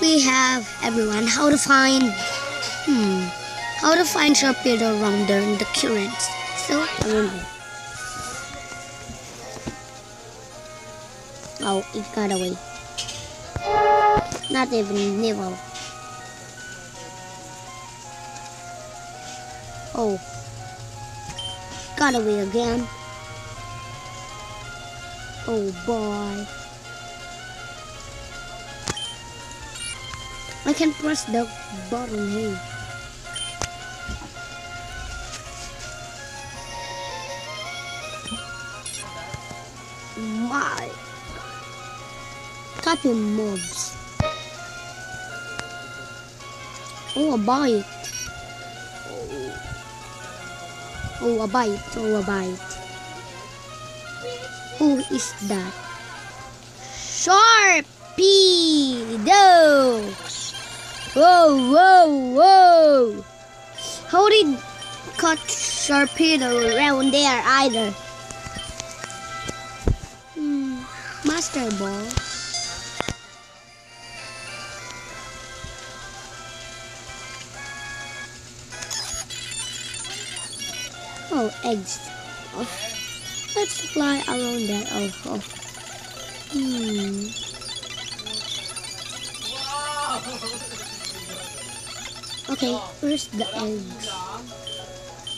we have everyone how to find hmm how to find Sharpedo around in the currents. So remember. Oh, it got away. Not even nibble. Oh. Got away again. Oh boy. I can press the button here. My copy mobs. Oh, a bite. Oh, a bite. Oh, a bite. Who is that? Sharpedo! Whoa, whoa, whoa! How did cut Sharpedo around there either? Hmm, Master Ball. Oh, eggs. Oh, let's fly around there. Oh, oh. Hmm. Okay, where's the eggs?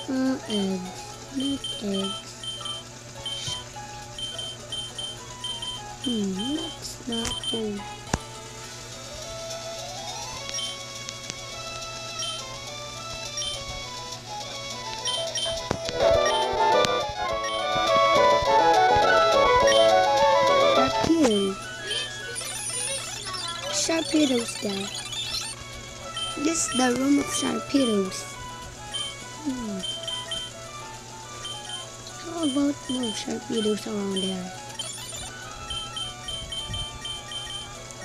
Uh, eggs. Not eggs. Hmm, that's not home. Sharpedo. Sharpedo's there. This is the room of Sharpedos. Hmm. How about no Sharpedos around there?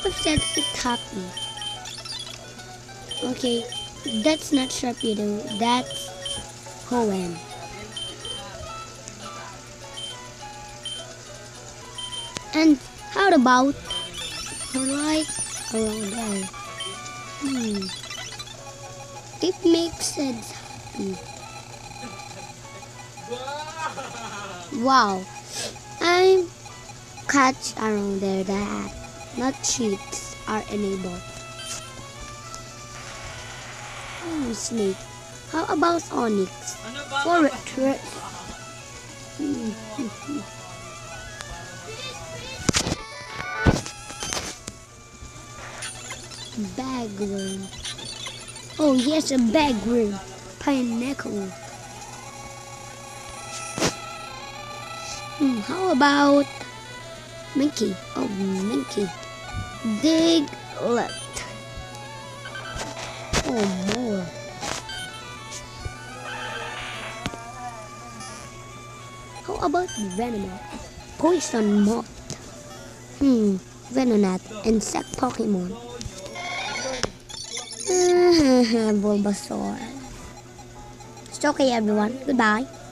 What's that big happy? Okay, that's not Sharpedo, that's Hoenn. And how about right around there? Hmm. It makes sense. happy. Wow. I'm catch around there that not cheats are enabled. Hmm, snake. How about Onix? For hmm. Bagworm. Oh yes, a bagworm. Pineapple. Hmm, how about Minky? Oh, Minky. Dig left. Oh, more. How about Venomoth? Poison Moth. Hmm, Venonat, insect Pokemon. Bulbasaur. It's okay, everyone. Goodbye.